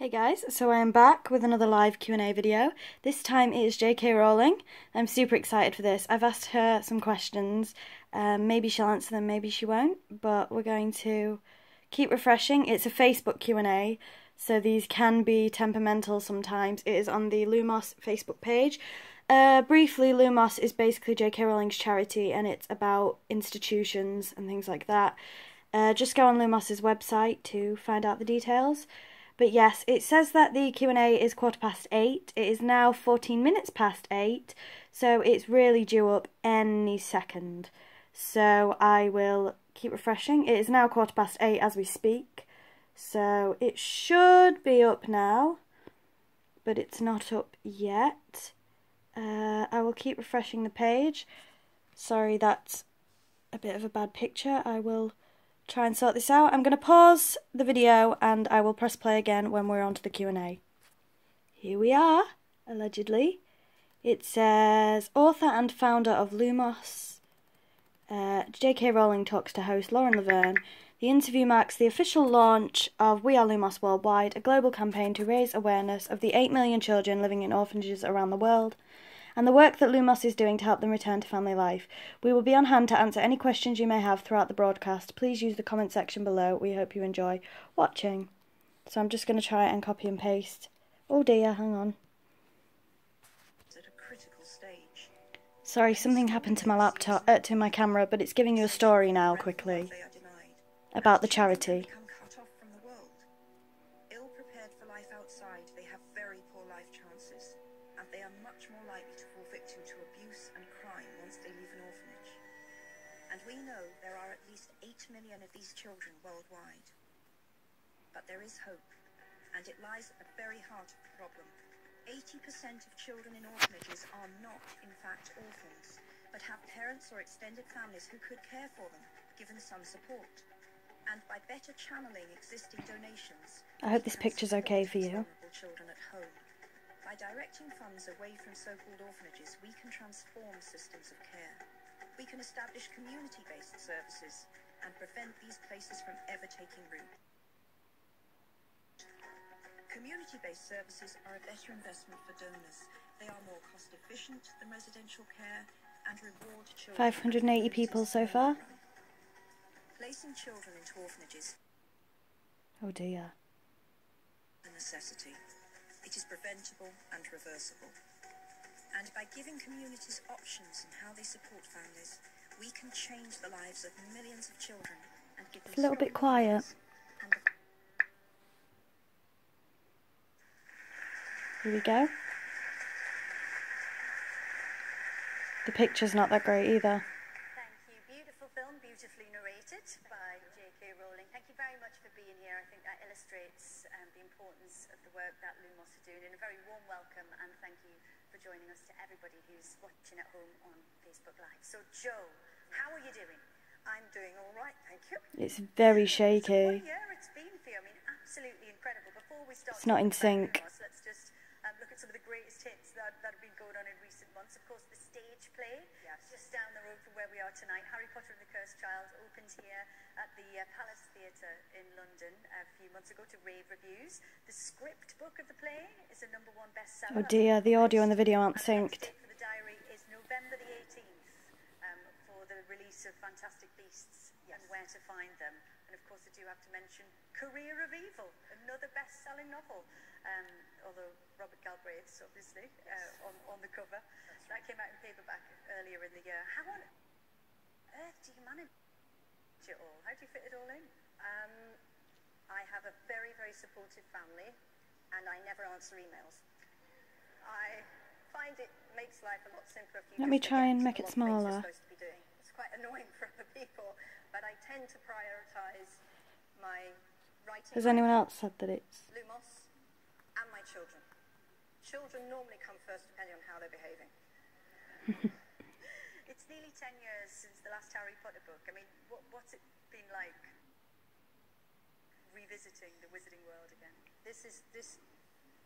Hey guys, so I am back with another live Q&A video. This time it is JK Rowling. I'm super excited for this. I've asked her some questions. Um, maybe she'll answer them, maybe she won't, but we're going to keep refreshing. It's a Facebook Q&A, so these can be temperamental sometimes. It is on the Lumos Facebook page. Uh, briefly, Lumos is basically JK Rowling's charity and it's about institutions and things like that. Uh, just go on Lumos's website to find out the details. But yes, it says that the Q&A is quarter past eight. It is now 14 minutes past eight, so it's really due up any second. So I will keep refreshing. It is now quarter past eight as we speak. So it should be up now, but it's not up yet. Uh, I will keep refreshing the page. Sorry, that's a bit of a bad picture. I will try and sort this out. I'm going to pause the video and I will press play again when we're on to the Q&A. Here we are, allegedly. It says, author and founder of Lumos, uh, J.K. Rowling talks to host Lauren Laverne. The interview marks the official launch of We Are Lumos Worldwide, a global campaign to raise awareness of the 8 million children living in orphanages around the world and the work that Lumos is doing to help them return to family life. We will be on hand to answer any questions you may have throughout the broadcast. Please use the comment section below. We hope you enjoy watching. So I'm just going to try and copy and paste. Oh dear, hang on. Sorry, something happened to my laptop, uh, to my camera, but it's giving you a story now quickly about the charity. Million of these children worldwide. But there is hope, and it lies at the very heart of the problem. 80% of children in orphanages are not, in fact, orphans, but have parents or extended families who could care for them, given some support. And by better channeling existing donations, I hope this picture's okay for you. Children at home. By directing funds away from so-called orphanages, we can transform systems of care. We can establish community-based services and prevent these places from ever taking root. Community-based services are a better investment for donors. They are more cost efficient than residential care and reward children. 580 people so far. Placing children into orphanages. Oh dear. A necessity. It is preventable and reversible. And by giving communities options in how they support families, we can change the lives of millions of children and give them a little bit quiet. Here we go. The picture's not that great either. Thank you. Beautiful film, beautifully narrated by J.K. Rowling. Thank you very much for being here. I think that illustrates um, the importance of the work that Lumos are doing. And a very warm welcome and thank you for joining us to everybody who's watching at home on Facebook Live. So, Jo, how are you doing? I'm doing all right, thank you. It's very shaky. So year it's been for you. I mean, absolutely incredible. Before we start, it's not in sync. Us, let's just um, look at some of the greatest hits that, that have been going on in recent months. Of course, the stage play, yes. just down the road from where we are tonight. Harry Potter and the Cursed Child opened here at the uh, Palace Theatre in London a few months ago to rave reviews. The script book of the play is a number one bestseller. Oh dear, the audio and the video aren't synced. For the diary is November the 18th for the release of Fantastic Beasts yes. and where to find them. And of course, I do have to mention Career of Evil, another best-selling novel. Um, although Robert Galbraith's obviously uh, on, on the cover. That's that came out in paperback earlier in the year. How on earth do you manage it all? How do you fit it all in? Um, I have a very, very supportive family, and I never answer emails. I find it makes life a lot simpler. Let me try and make it smaller quite annoying for other people, but I tend to prioritize my writing. Has anyone else said that it's Lumos and my children? Children normally come first, depending on how they're behaving. it's nearly ten years since the last Harry Potter book. I mean, what, what's it been like revisiting the Wizarding world again? This is this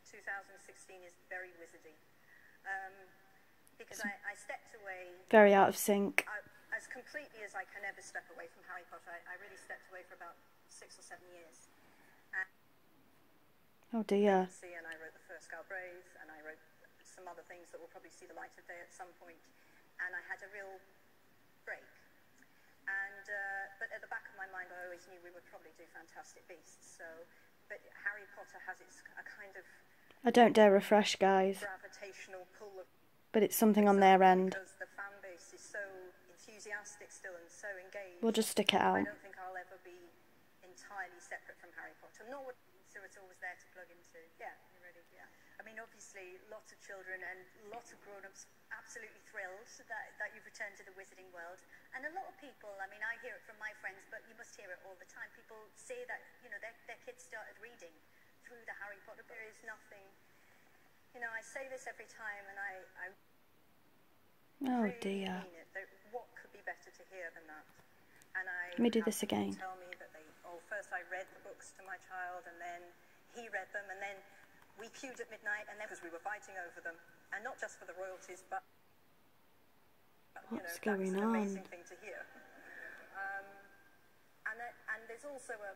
2016 is very wizardy. Um, because I, I, stepped away. Very out of sync. Completely as I can ever step away from Harry Potter. I, I really stepped away for about six or seven years. And Oh dear. And I wrote the first Galbraith, and I wrote some other things that will probably see the light of day at some point. And I had a real break. And uh, but at the back of my mind, I always knew we would probably do Fantastic Beasts. So, but Harry Potter has its a kind of I don't dare refresh, guys, gravitational pull of but it's something on their end. because the fan base is so enthusiastic still and so engaged. We'll just stick it out. I don't think I'll ever be entirely separate from Harry Potter, nor would So it's always there to plug into. yeah. You're ready, yeah. I mean, obviously, lots of children and lots of grown-ups absolutely thrilled that, that you've returned to the wizarding world. And a lot of people, I mean, I hear it from my friends, but you must hear it all the time. People say that, you know, their, their kids started reading through the Harry Potter There books. nothing. You know, I say this every time, and I, I Oh really dear. mean it. That what could be better to hear than that? And I Let me do this again. Tell me that they. Oh, first I read the books to my child, and then he read them, and then we queued at midnight, and then because we were fighting over them, and not just for the royalties, but you know, What's going an on? amazing thing to hear. Um, and that, and there's also a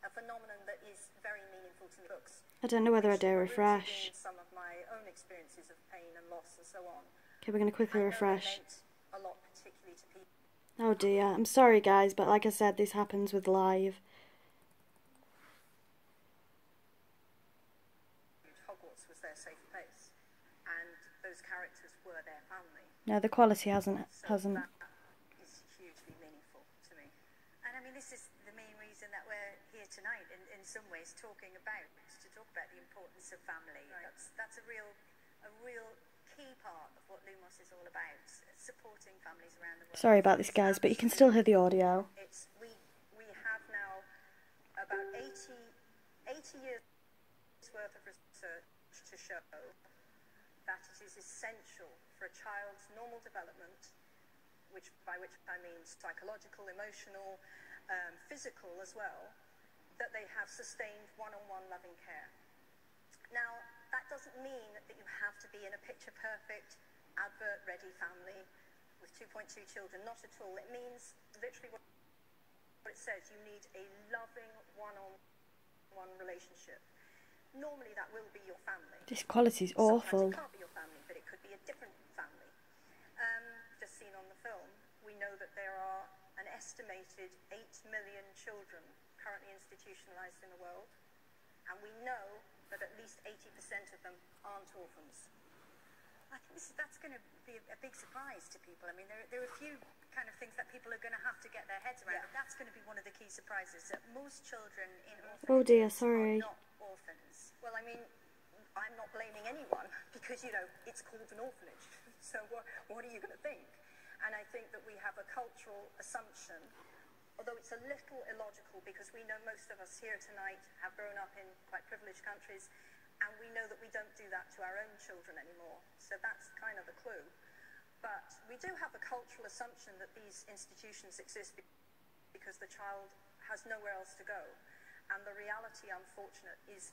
a phenomenon that is very meaningful to me. Books I don't know whether I dare refresh. some of my own experiences of pain and loss and so on. Okay, we're quickly I know they refresh. meant a lot, particularly to people. Oh dear. I'm sorry, guys, but like I said, this happens with live. Hogwarts was their safe place, and those characters were their family. No, the quality hasn't So hasn't. that is hugely meaningful to me. And I mean, this is the main reason that we're here tonight, in, in some ways, talking about to talk about the importance of family. Right. That's that's a real a real key part of what Lumos is all about, supporting families around the world. Sorry about this, guys, but you can still hear the audio. It's we we have now about 80, 80 years worth of research to show that it is essential for a child's normal development, which by which I mean psychological, emotional, um, physical as well, that they have sustained one-on-one loving care. Now, that doesn't mean that you have to be in a picture perfect, advert ready family with 2.2 children. Not at all. It means literally what it says you need a loving one on one relationship. Normally, that will be your family. This quality's Sometimes awful. it can't be your family, but it could be a different family. Um, just seen on the film, we know that there are an estimated 8 million children currently institutionalized in the world, and we know that at least 80% of them aren't orphans. I think this is, that's going to be a, big surprise to people. I mean, there, there are a few kind of things that people are going to have to get their heads around. Yeah. But that's going to be one of the key surprises that most children in orphanages Oh dear, sorry. are not orphans. Well, I mean, I'm not blaming anyone because, you know, it's called an orphanage. So what, what are you going to think? And I think that we have a cultural assumption, although it's a little illogical because we know most of us here tonight have grown up in quite privileged countries and we know that we don't do that to our own children anymore. So that's kind of the clue. But we do have a cultural assumption that these institutions exist because the child has nowhere else to go. And the reality, unfortunate, is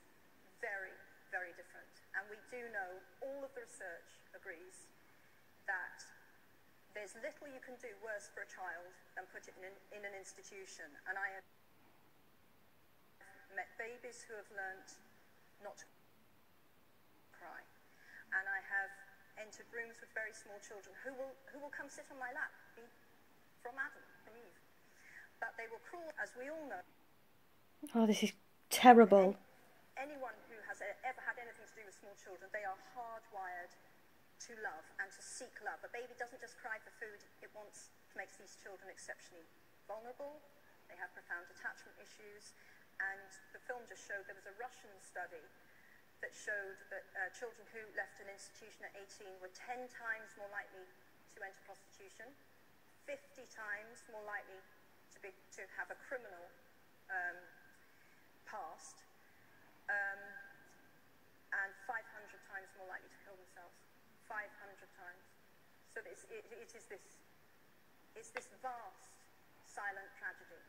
very, very different. And we do know, all of the research agrees, that there's little you can do worse for a child than put it in an, in an institution. And I have met babies who have learnt not to cry. And I have entered rooms with very small children who will, who will come sit on my lap, be from Adam, from Eve. But they will crawl, as we all know, Oh, this is terrible. anyone who has ever had anything to do with small children, they are hardwired to love and to seek love. A baby doesn't just cry for food, it wants, it makes these children exceptionally vulnerable. They have profound attachment issues. And the film just showed there was a Russian study that showed that uh, children who left an institution at 18 were 10 times more likely to enter prostitution, 50 times more likely to, be, to have a criminal um, past, um, and 500 500 times. So it, it is this, it's this vast silent tragedy.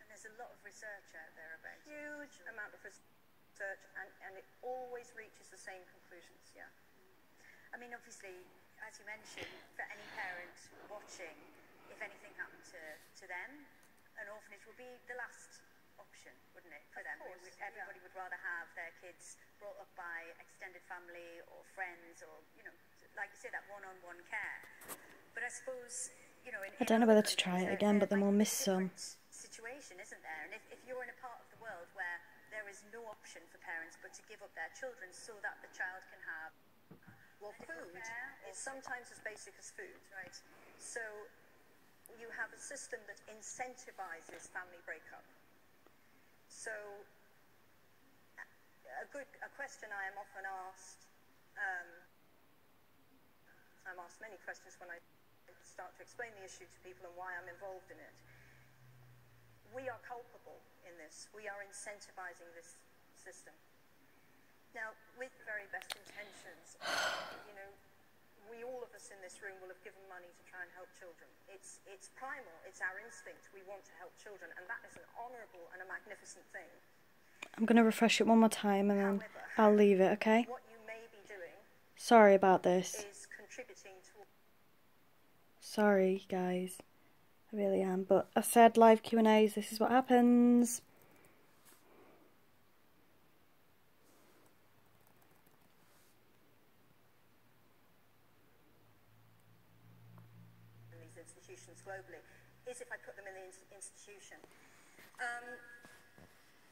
And there's a lot of research out there about Huge amount of research, and, and it always reaches the same conclusions, yeah. I mean, obviously, as you mentioned, for any parent watching, if anything happened to, to them, an orphanage will be the last option, wouldn't it, for Of them? course, Would- Everybody yeah. would rather have their kids brought up by extended family or friends or, you know, like you say, that one-on-one care. But I suppose, you know, in, I don't know whether to try it again, but then we'll miss some. Situation, isn't there? And if, if you're in a part of the world where there is no option for parents but to give up their children so that the child can have well, food is sometimes as basic as food, right? So you have a system that incentivizes family breakup. So a good a question I am often asked. Um, I'm asked many questions when I start to explain the issue to people and why I'm involved in it. We are culpable in this. We are incentivizing this system. Now, with very best intentions, you know, we all of us in this room will have given money to try and help children. It's, it's primal, it's our instinct. We want to help children, and that is an honourable and a magnificent thing. I'm going to refresh it one more time and then However, I'll leave it, okay? What you may be doing Sorry about this. Is contributing to Sorry, guys. I really am. But I said live Q&As, this is what happens. these globally is if I put them in the institution. Um,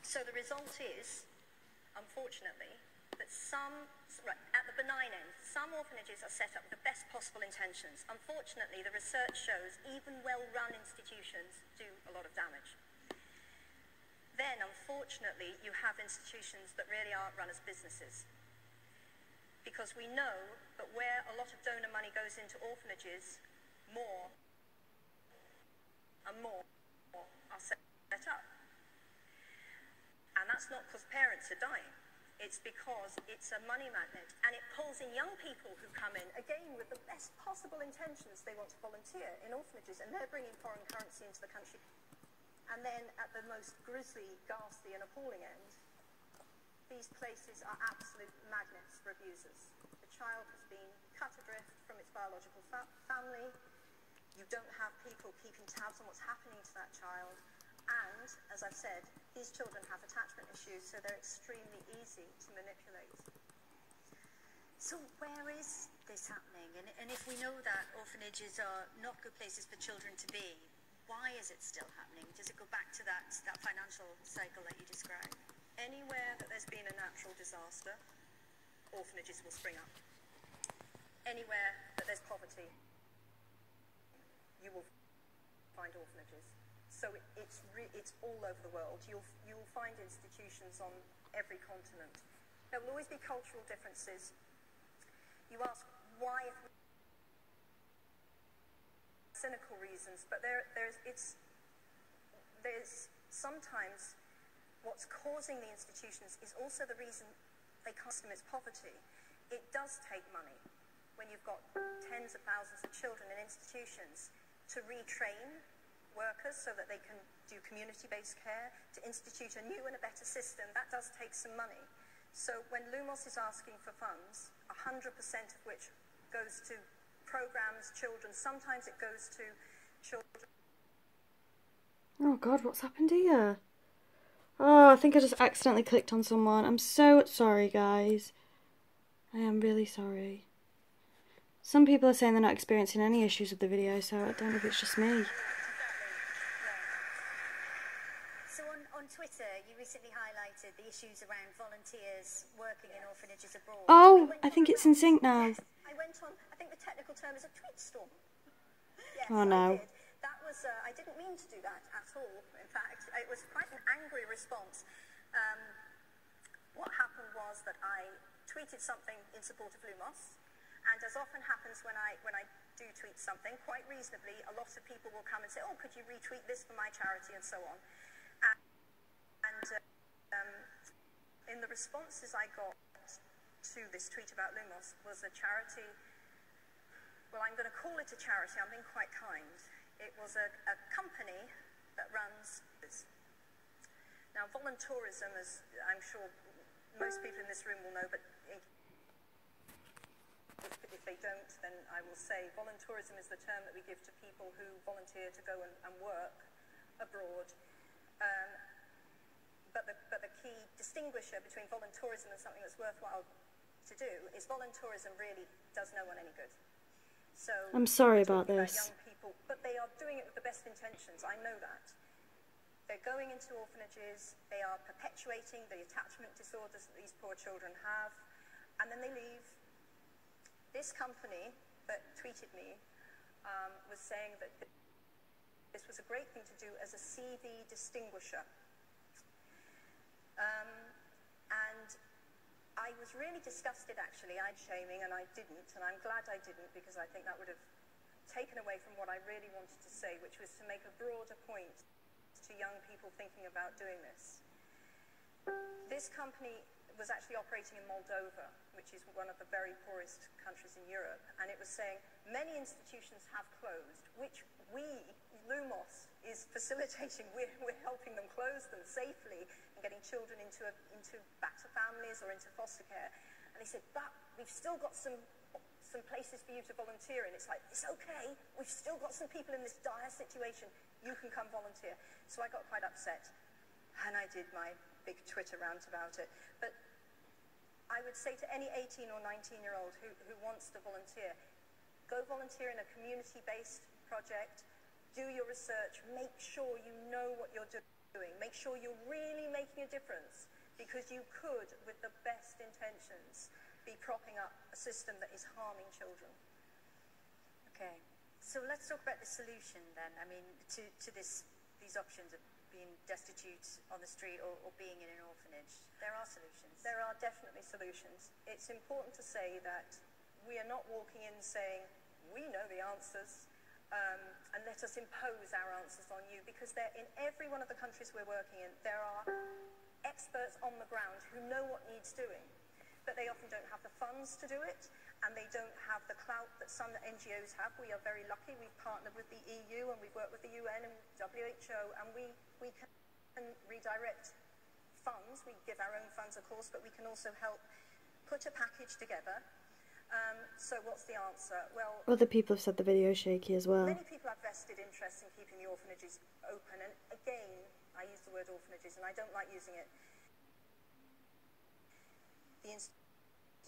so the result is, unfortunately, that some, right, at the benign end, some orphanages are set up with the best possible intentions. Unfortunately, the research shows even well-run institutions do a lot of damage. Then, unfortunately, you have institutions that really are run as businesses. Because we know that where a lot of donor money goes into orphanages, more and more are set up. And that's not because parents are dying. It's because it's a money magnet and it pulls in young people who come in, again, with the best possible intentions. They want to volunteer in orphanages and they're bringing foreign currency into the country. And then at the most grisly, ghastly, and appalling end, these places are absolute magnets for abusers. The child has been cut adrift from its biological fa family. You don't have people keeping tabs on what's happening to that child. And, as I've said, these children have attachment issues, so they're extremely easy to manipulate. So where is this happening? And, and if we know that orphanages are not good places for children to be, why is it still happening? Does it go back to that, that financial cycle that you described? Anywhere that there's been a natural disaster, orphanages will spring up. Anywhere that there's poverty, you will find orphanages. So it, it's, it's all over the world. You'll, you'll find institutions on every continent. There will always be cultural differences. You ask why, if cynical reasons, but there, there's, it's, there's sometimes what's causing the institutions is also the reason they custom its poverty. It does take money when you've got tens of thousands of children in institutions to retrain workers so that they can do community-based care, to institute a new and a better system, that does take some money. So when Lumos is asking for funds, 100% of which goes to programs, children, sometimes it goes to children. Oh God, what's happened here? Oh, I think I just accidentally clicked on someone. I'm so sorry, guys. I am really sorry. Some people are saying they're not experiencing any issues with the video, so I don't know if it's just me. so on Twitter, you recently highlighted the issues around volunteers working in orphanages abroad. Oh, I think it's in sync now. Yes, I went on, I think the technical term is a tweet storm. Yes, oh no. That was, uh, I didn't mean to do that at all, in fact. It was quite an angry response. Um, what happened was that I tweeted something in support of Lumos, and as often happens when I, when I do tweet something, quite reasonably, a lot of people will come and say, oh, could you retweet this for my charity, and so on. And and uh, um, in the responses I got to this tweet about Lumos was a charity, well, I'm going to call it a charity, I'm being quite kind. It was a, a company that runs this. Now, voluntourism, as I'm sure most people in this room will know, but if, if they don't, then I will say voluntourism is the term that we give to people who volunteer to go and, and work abroad. Um, but the, but the key distinguisher between voluntourism and something that's worthwhile to do is voluntourism really does no one any good. So I'm sorry about this. young people, but they are doing it with the best intentions. I know that. They're going into orphanages. They are perpetuating the attachment disorders that these poor children have, and then they leave. This company that tweeted me um, was saying that this was a great thing to do as a CV distinguisher. Um, and I was really disgusted actually. I'd shaming and I didn't, and I'm glad I didn't because I think that would have taken away from what I really wanted to say, which was to make a broader point to young people thinking about doing this. This company was actually operating in Moldova, which is one of the very poorest countries in Europe, and it was saying many institutions have closed, which we, Lumos, is facilitating. We're, we're helping them close them safely and getting children into, a, into back to families or into foster care. And they said, but we've still got some some places for you to volunteer in. It's like, it's okay. We've still got some people in this dire situation. You can come volunteer. So I got quite upset. And I did my big Twitter rant about it. But I would say to any 18 or 19 year old who, who wants to volunteer, go volunteer in a community based project, do your research, make sure you know what you're doing, make sure you're really making a difference because you could, with the best intentions, be propping up a system that is harming children. Okay. So let's talk about the solution then. I mean, to, to this, these options of being destitute on the street or, or being in an orphanage. There are solutions. There are definitely solutions. It's important to say that we are not walking in saying, we know the answers, um, and let us impose our answers on you, because in every one of the countries we're working in, there are experts on the ground who know what needs doing, but they often don't have the funds to do it, and they don't have the clout that some NGOs have. We are very lucky. We've partnered with the EU and we've worked with the UN and WHO, and we, we can redirect funds. We give our own funds, of course, but we can also help put a package together. Um, so what's the answer? Well, Other people have said the video is shaky as well. Many people have vested interest in keeping the orphanages open, and again, I use the word orphanages, and I don't like using it. The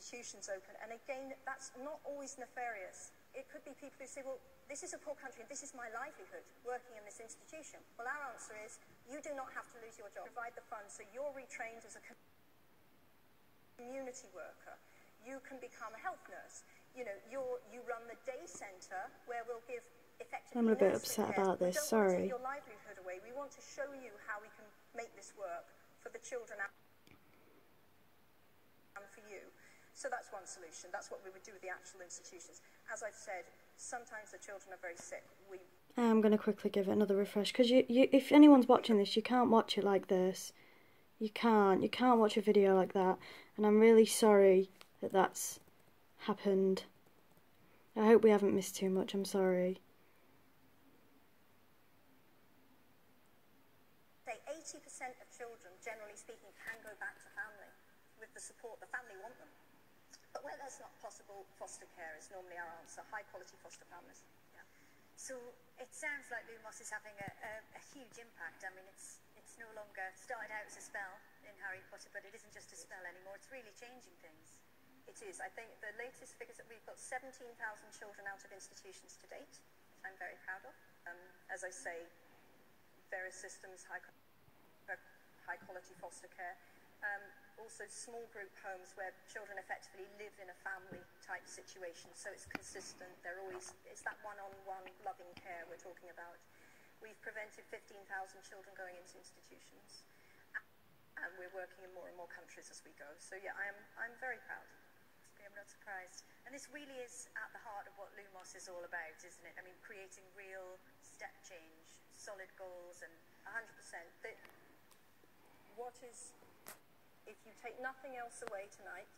institutions open, and again, that's not always nefarious. It could be people who say, well, this is a poor country, and this is my livelihood, working in this institution. Well, our answer is, you do not have to lose your job. Provide the funds, so you're retrained as a community worker. You can become a health nurse. You know, you're, you run the day centre where we'll give effective I'm a bit upset about this, don't want to sorry. your livelihood away. We want to show you how we can make this work for the children and for you. So that's one solution. That's what we would do with the actual institutions. As I've said, sometimes the children are very sick. We I'm going to quickly give it another refresh because you, you, if anyone's watching this, you can't watch it like this. You can't. You can't watch a video like that. And I'm really sorry that that's happened. I hope we haven't missed too much. I'm sorry. say 80% of children, generally speaking, can go back to family with the support the family want them. But where that's not possible, foster care is normally our answer. High quality foster families. Yeah. So it sounds like Lumos is having a, a, a huge impact. I mean, it's it's no longer started out as a spell in Harry Potter, but it isn't just a spell anymore. It's really changing things. It is. I think the latest figures that we've got 17,000 children out of institutions to date, which I'm very proud of. Um, as I say, various systems, high, high quality foster care. Um, also small group homes where children effectively live in a family type situation. So it's consistent. They're always, it's that one-on-one loving care we're talking about. We've prevented 15,000 children going into institutions. And we're working in more and more countries as we go. So yeah, I am, I'm very proud. I'm not surprised. And this really is at the heart of what Lumos is all about, isn't it? I mean, creating real step change, solid goals, and 100%. The, what is, if you take nothing else away tonight,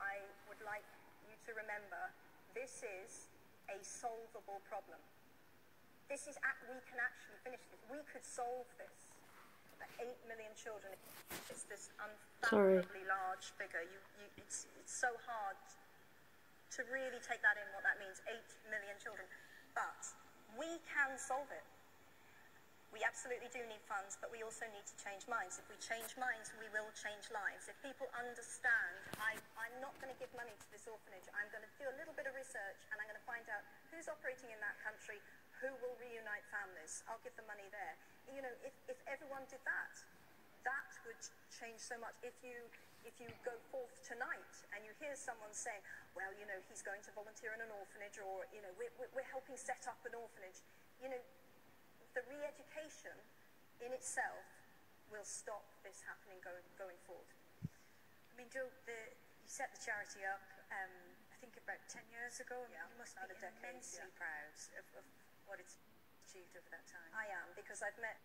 I would like you to remember this is a solvable problem. This is, act, we can actually finish this. We could solve this. The 8 million children is this unfathomably large figure. You, you, it's, it's so hard to really take that in, what that means 8 million children. But we can solve it. We absolutely do need funds, but we also need to change minds. If we change minds, we will change lives. If people understand, I, I'm not going to give money to this orphanage. I'm going to do a little bit of research and I'm going to find out who's operating in that country, who will reunite families. I'll give the money there. You know, if, if everyone did that, that would change so much. If you if you go forth tonight and you hear someone saying, well, you know, he's going to volunteer in an orphanage or, you know, we're, we're helping set up an orphanage, you know, the re-education in itself will stop this happening going, going forward. I mean, Jo, the, you set the charity up, um, I think about 10 years ago. Yeah, you must be a decade, immensely yeah. proud of, of what it's achieved over that time. I am because I've met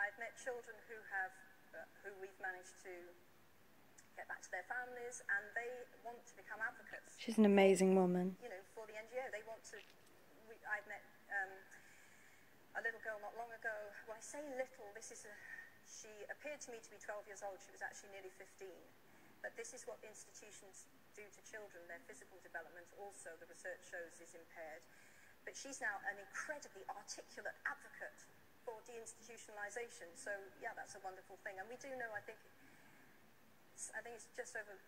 I've met children who have uh, who we've managed to get back to their families and they want to become advocates. She's an amazing woman. You know, for the NGO, they want to. We, I've met um, a little girl not long ago. When I say little, this is a. She appeared to me to be 12 years old. She was actually nearly 15. But this is what institutions do to children. Their physical development also, the research shows, is impaired. But she's now an incredibly articulate advocate for deinstitutionalisation. So, yeah, that's a wonderful thing. And we do know, I think, I think it's just over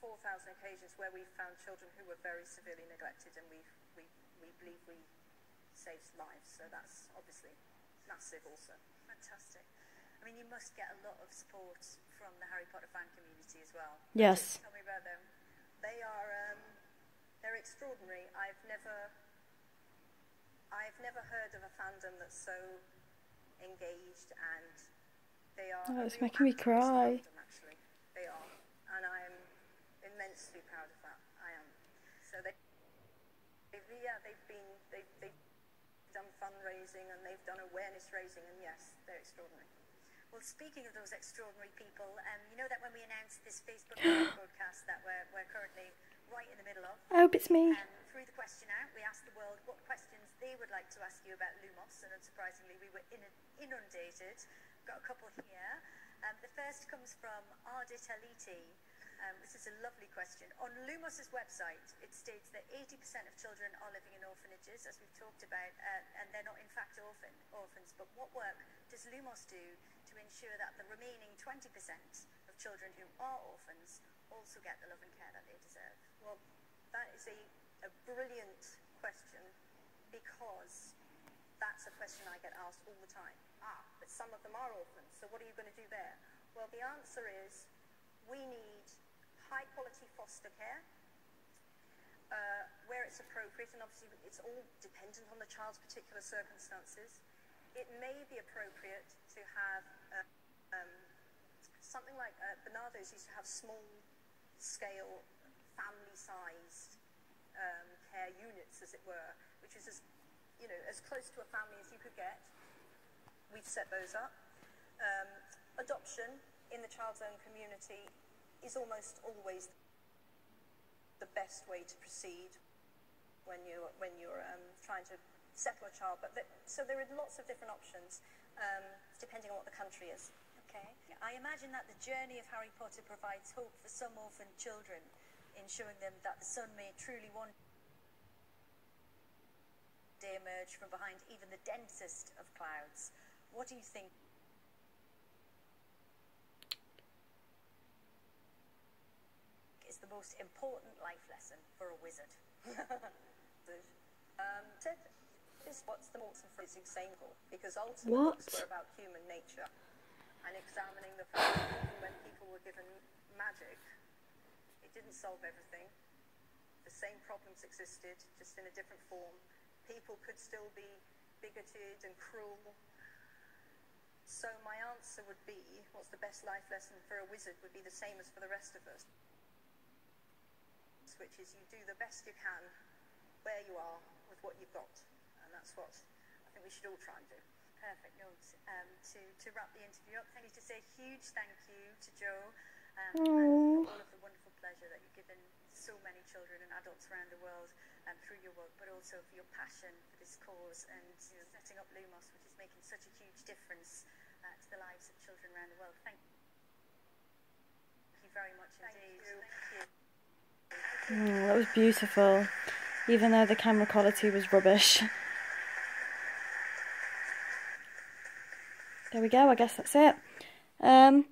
4,000 occasions where we've found children who were very severely neglected and we we, we believe we saved lives. So that's obviously massive also. Fantastic. I mean, you must get a lot of support from the Harry Potter fan community as well. Yes. Tell me about them. They are um, they're extraordinary. I've never I've never heard of a fandom that's so engaged and they are. Oh, it's real making me cry. fandom, actually, they are, and I'm immensely proud of that. I am. So they, they've, yeah, they've been they've, they've done fundraising and they've done awareness raising, and yes, they're extraordinary. Well, speaking of those extraordinary people, um, you know that when we announced this Facebook broadcast that we're, we're currently right in the middle of, I hope it's me. um, through the question out, we asked the world what questions they would like to ask you about Lumos, and unsurprisingly, we were in- inundated. Got a couple here. Um, the first comes from Ardit Aliti. Um, this is a lovely question. On Lumos's website, it states that 80% of children are living in orphanages, as we've talked about, uh, and they're not in fact orphan, orphans. But what work does Lumos do to ensure that the remaining 20% of children who are orphans also get the love and care that they deserve? Well, that is a, a brilliant question because that's a question I get asked all the time. Ah, but some of them are orphans, so what are you going to do there? Well, the answer is we need high quality foster care uh, where it's appropriate, and obviously it's all dependent on the child's particular circumstances. It may be appropriate to have uh, um, something like uh, Barnardo's used to have small scale, family sized um, care units, as it were, which is as you know as close to a family as you could get. We've set those up. Um, adoption in the child's own community is almost always the best way to proceed when you're when you're um, trying to settle a child. But the, so there are lots of different options um, depending on what the country is. Okay. I imagine that the journey of Harry Potter provides hope for some orphan children in showing them that the sun may truly one day emerge from behind even the densest of clouds. What do you think? The most important life lesson for a wizard? Um, is what's the most for its example because ultimately What? books were about human nature and examining the fact that when people were given magic, it didn't solve everything. The same problems existed, just in a different form. People could still be bigoted and cruel. So my answer would be, what's the best life lesson for a wizard would be the same as for the rest of us, which is you do the best you can where you are with what you've got, and that's what I think we should all try and do. Perfect note um, to, to wrap the interview up. Thank you to say a huge thank you to Jo um, and for all of the wonderful pleasure that you've given so many children and adults around the world um, through your work, but also for your passion for this cause and you know, setting up Lumos, which is making such a huge difference uh, to the lives of children around the world. Thank you Thank you very much Thank indeed. you. Thank you. Mm, that was beautiful, even though the camera quality was rubbish. there we go. I guess that's it. Um,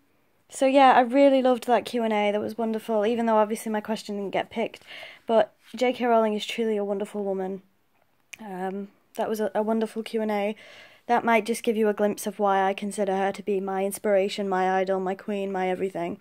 so yeah, I really loved that Q and A. That was wonderful. Even though obviously my question didn't get picked, but J.K. Rowling is truly a wonderful woman. Um, that was a, a wonderful Q and A. That might just give you a glimpse of why I consider her to be my inspiration, my idol, my queen, my everything.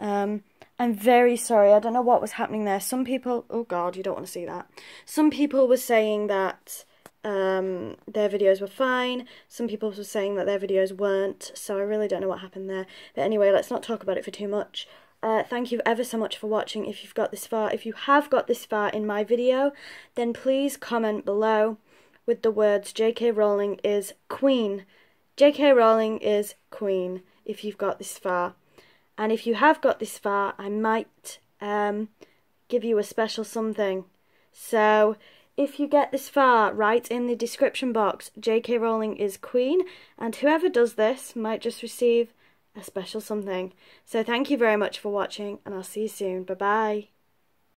Um, I'm very sorry. I don't know what was happening there. Some people, oh god, you don't want to see that. Some people were saying that um, their videos were fine. Some people were saying that their videos weren't. So I really don't know what happened there. But anyway, let's not talk about it for too much. Uh, thank you ever so much for watching. If you've got this far, if you have got this far in my video, then please comment below with the words J.K. Rowling is queen. J.K. Rowling is queen. If you've got this far. And if you have got this far, I might um, give you a special something. So, if you get this far, write in the description box J.K. Rowling is Queen, and whoever does this might just receive a special something. So, thank you very much for watching, and I'll see you soon. Bye bye.